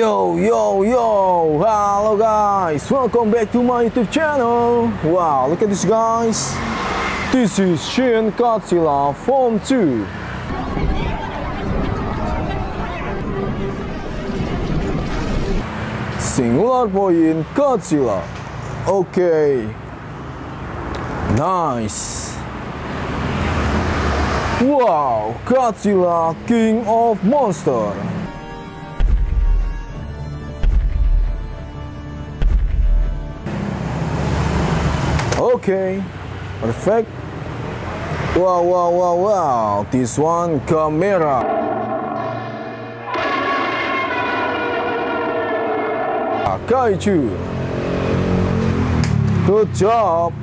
Yo, yo, yo! Hello guys! Welcome back to my YouTube channel! Wow, look at this guys! This is Shin Godzilla Form 2. Singular Point Godzilla. Okay. Nice. Wow, Godzilla King of Monster. Okay, perfect. Wow, wow, wow, wow. This one camera. Kaiju. Good job.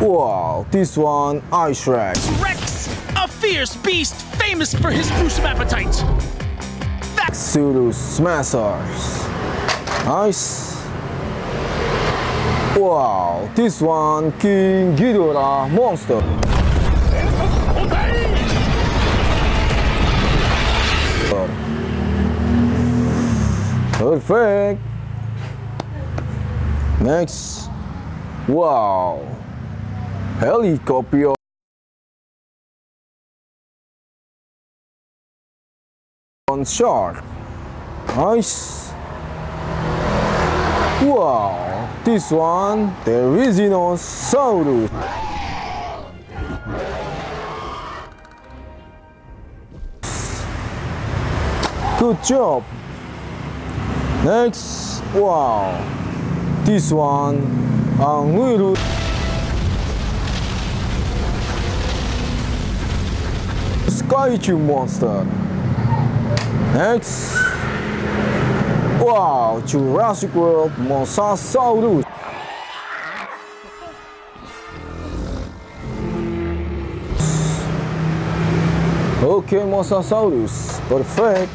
Wow, this one Ice Rex. Rex, a fierce beast famous for his gruesome appetite. That's Pseudo Smashers. Nice. Wow, this one King Ghidorah monster. Perfect. Next. Wow. Helicopter. On shark. Nice. Wow, this one, the Rhizinosaurus. Good job. Next, wow, this one, Anguirus. Skychu monster. Next, Wow, Jurassic World Mosasaurus. Okay, Mosasaurus, perfect.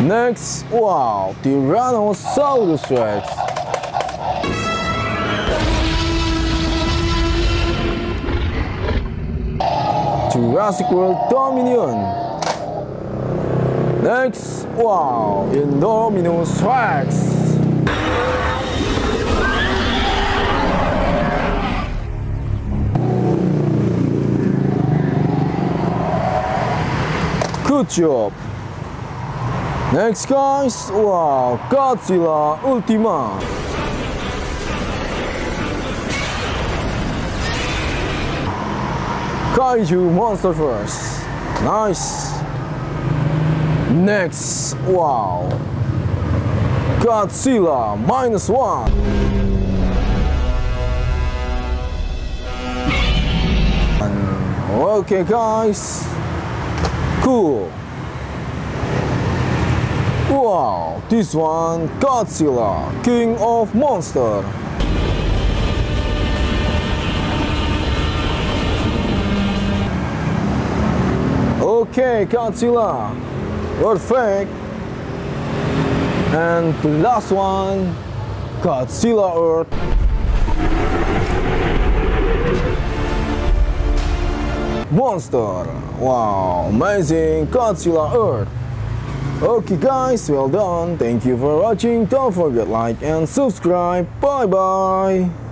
Next, wow, Tyrannosaurus Rex. Jurassic World Dominion. Next, wow, Indominus Rex. Good job. Next, guys, wow, Godzilla Ultima. Kaiju Monster Force. Nice. Next, wow. Godzilla minus one. Okay, guys. Cool. Wow, this one Godzilla, King of Monster. Okay, Godzilla. Perfect. And the last one, Godzilla Earth. Monster. Wow, amazing Godzilla Earth. Okay guys, well done. Thank you for watching. Don't forget like and subscribe. Bye bye.